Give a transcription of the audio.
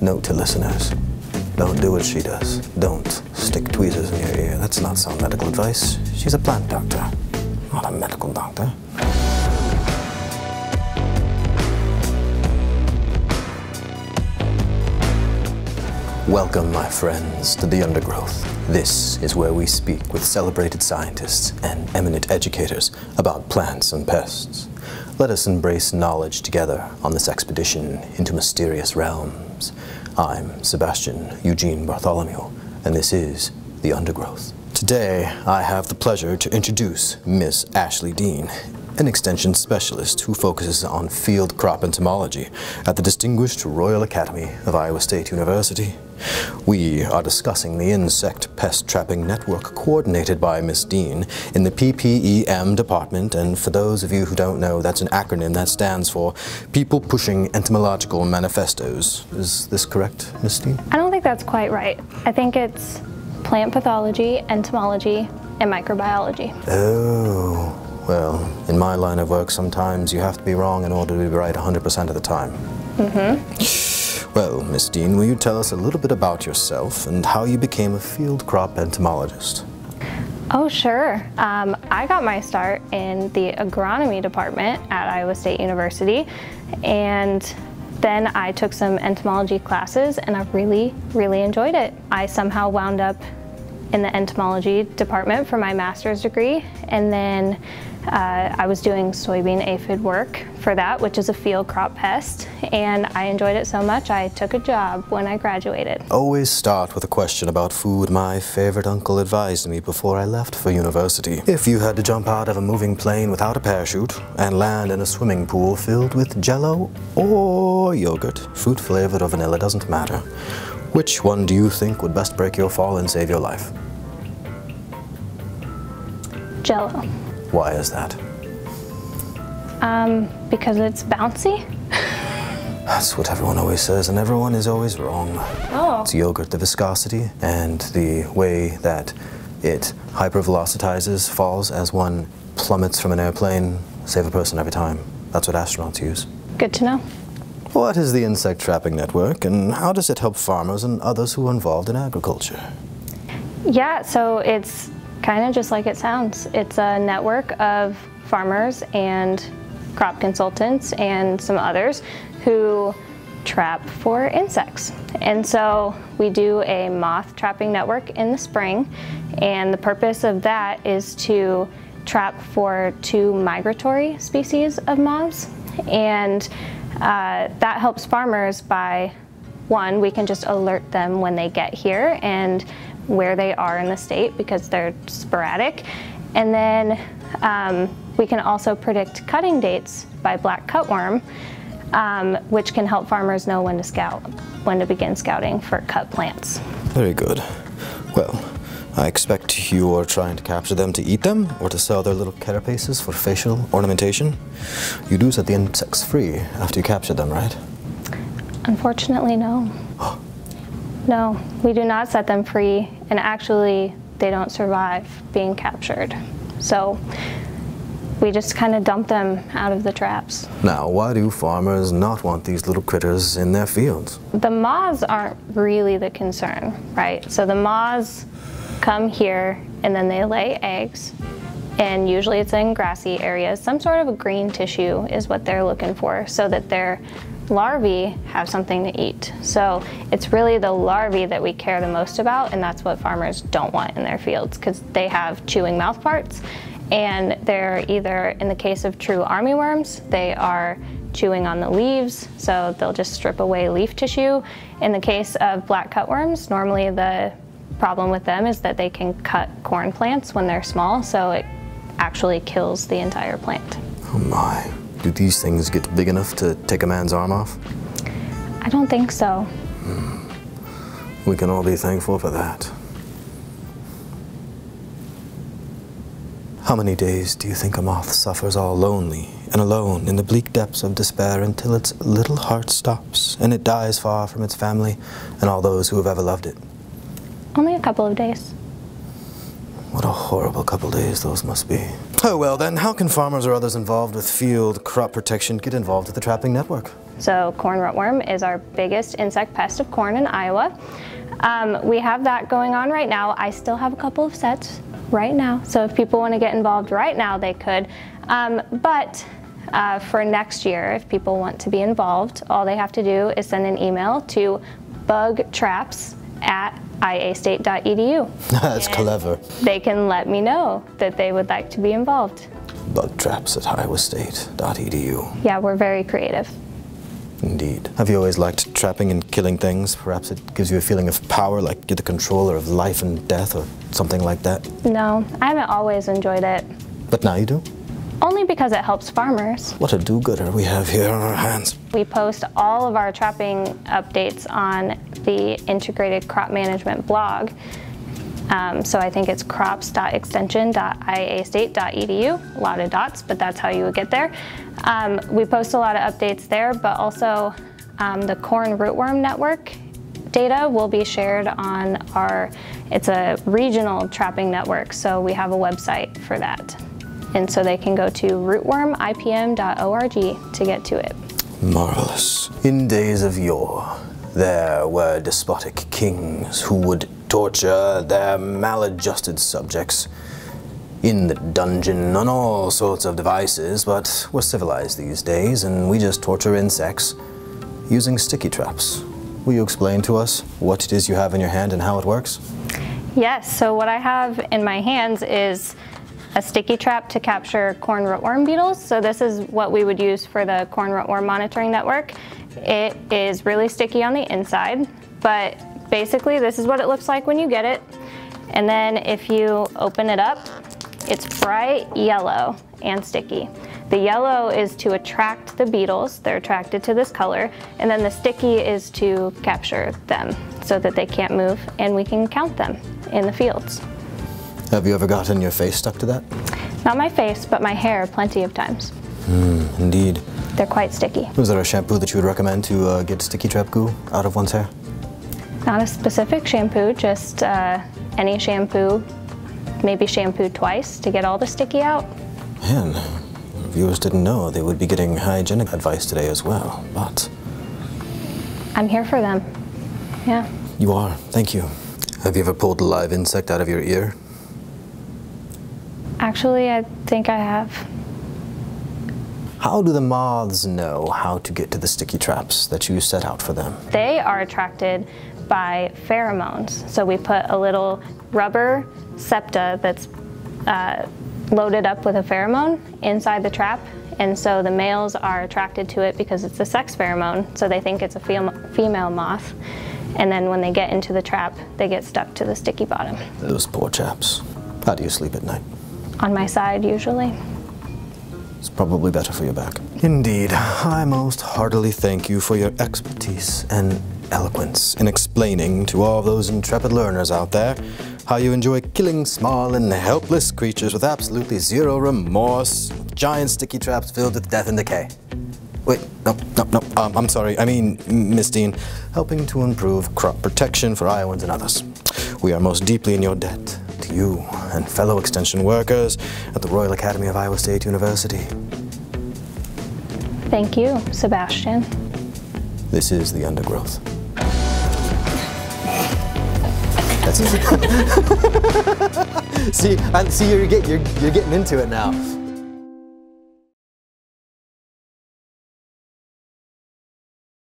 Note to listeners. Don't do what she does. Don't stick tweezers in your ear. That's not sound medical advice. She's a plant doctor, not a medical doctor. Welcome, my friends, to the undergrowth. This is where we speak with celebrated scientists and eminent educators about plants and pests. Let us embrace knowledge together on this expedition into mysterious realms. I'm Sebastian Eugene Bartholomew, and this is The Undergrowth. Today, I have the pleasure to introduce Miss Ashley Dean, an extension specialist who focuses on field crop entomology at the distinguished Royal Academy of Iowa State University. We are discussing the insect pest trapping network coordinated by Miss Dean in the PPEM department, and for those of you who don't know, that's an acronym that stands for People Pushing Entomological Manifestos. Is this correct, Miss Dean? I don't think that's quite right. I think it's plant pathology, entomology, and microbiology. Oh. Well, in my line of work, sometimes you have to be wrong in order to be right 100% of the time. Mm-hmm. Well, Miss Dean, will you tell us a little bit about yourself and how you became a field crop entomologist? Oh, sure. Um, I got my start in the agronomy department at Iowa State University, and then I took some entomology classes, and I really, really enjoyed it. I somehow wound up in the entomology department for my master's degree, and then uh, I was doing soybean aphid work for that, which is a field crop pest, and I enjoyed it so much I took a job when I graduated. Always start with a question about food my favorite uncle advised me before I left for university. If you had to jump out of a moving plane without a parachute and land in a swimming pool filled with jello or yogurt, fruit flavored or vanilla doesn't matter, which one do you think would best break your fall and save your life? Jello, Why is that? um, because it's bouncy. That's what everyone always says, and everyone is always wrong. Oh. It's yogurt, the viscosity, and the way that it hypervelocitizes falls as one plummets from an airplane. Save a person every time. That's what astronauts use. Good to know. What is the insect trapping network, and how does it help farmers and others who are involved in agriculture? Yeah, so it's kind of just like it sounds. It's a network of farmers and crop consultants and some others who trap for insects. And so we do a moth trapping network in the spring, and the purpose of that is to trap for two migratory species of moths. And uh, that helps farmers by one, we can just alert them when they get here and where they are in the state because they're sporadic. And then um, we can also predict cutting dates by black cutworm, um, which can help farmers know when to scout, when to begin scouting for cut plants. Very good. Well, I expect you are trying to capture them to eat them or to sell their little carapaces for facial ornamentation. You do set the insects free after you capture them, right? Unfortunately, no. No, we do not set them free, and actually, they don't survive being captured. So we just kind of dump them out of the traps. Now, why do farmers not want these little critters in their fields? The moths aren't really the concern, right? So the moths come here and then they lay eggs, and usually it's in grassy areas. Some sort of a green tissue is what they're looking for so that their larvae have something to eat. So it's really the larvae that we care the most about, and that's what farmers don't want in their fields because they have chewing mouth parts. And they're either, in the case of true armyworms, they are chewing on the leaves, so they'll just strip away leaf tissue. In the case of black cutworms, normally the problem with them is that they can cut corn plants when they're small, so it actually kills the entire plant. Oh my. Do these things get big enough to take a man's arm off? I don't think so. Hmm. We can all be thankful for that. How many days do you think a moth suffers all lonely and alone in the bleak depths of despair until its little heart stops and it dies far from its family and all those who have ever loved it? Only a couple of days. What a horrible couple of days those must be. Oh well then, how can farmers or others involved with field crop protection get involved with the trapping network? So corn rootworm is our biggest insect pest of corn in Iowa. Um, we have that going on right now. I still have a couple of sets right now. So if people want to get involved right now, they could. Um, but uh, for next year, if people want to be involved, all they have to do is send an email to bugtraps at iastate.edu. That's clever. They can let me know that they would like to be involved. Bug traps at iowastate.edu. Yeah, we're very creative. Indeed. Have you always liked trapping and killing things? Perhaps it gives you a feeling of power, like you're the controller of life and death, or something like that. No, I haven't always enjoyed it. But now you do? Only because it helps farmers. What a do gooder we have here on our hands. We post all of our trapping updates on the Integrated Crop Management blog. Um, so I think it's crops.extension.iastate.edu. A lot of dots, but that's how you would get there. Um, we post a lot of updates there, but also um, the Corn Rootworm Network data will be shared on our, it's a regional trapping network, so we have a website for that. And so they can go to rootwormipm.org to get to it. Marvelous. In days of yore, there were despotic kings who would torture their maladjusted subjects in the dungeon on all sorts of devices, but we're civilized these days and we just torture insects using sticky traps. Will you explain to us what it is you have in your hand and how it works? Yes, so what I have in my hands is a sticky trap to capture corn rootworm beetles. So this is what we would use for the corn rootworm monitoring network. It is really sticky on the inside, but basically this is what it looks like when you get it. And then if you open it up, it's bright yellow and sticky. The yellow is to attract the beetles, they're attracted to this color, and then the sticky is to capture them so that they can't move and we can count them in the fields. Have you ever gotten your face stuck to that? Not my face, but my hair plenty of times. Indeed. They're quite sticky. Was there a shampoo that you would recommend to uh, get sticky trap goo out of one's hair? Not a specific shampoo, just uh, any shampoo, maybe shampoo twice to get all the sticky out. Man, viewers didn't know they would be getting hygienic advice today as well, but I'm here for them. Yeah. you are. Thank you. Have you ever pulled a live insect out of your ear? Actually, I think I have. How do the moths know how to get to the sticky traps that you set out for them? They are attracted by pheromones. So we put a little rubber septa that's uh, loaded up with a pheromone inside the trap. And so the males are attracted to it because it's a sex pheromone. So they think it's a fem- female moth. And then when they get into the trap, they get stuck to the sticky bottom. Those poor chaps. How do you sleep at night? On my side, usually. It's probably better for your back. Indeed. I most heartily thank you for your expertise and eloquence in explaining to all those intrepid learners out there how you enjoy killing small and helpless creatures with absolutely zero remorse, giant sticky traps filled with death and decay. Wait, no, no, no, um, I'm sorry. I mean, Miss Dean, helping to improve crop protection for Iowans and others. We are most deeply in your debt to you and fellow extension workers at the Royal Academy of Iowa State University. Thank you, Sebastian. This is the undergrowth. That's it. see, I, see, you're, get, you're, you're getting into it now.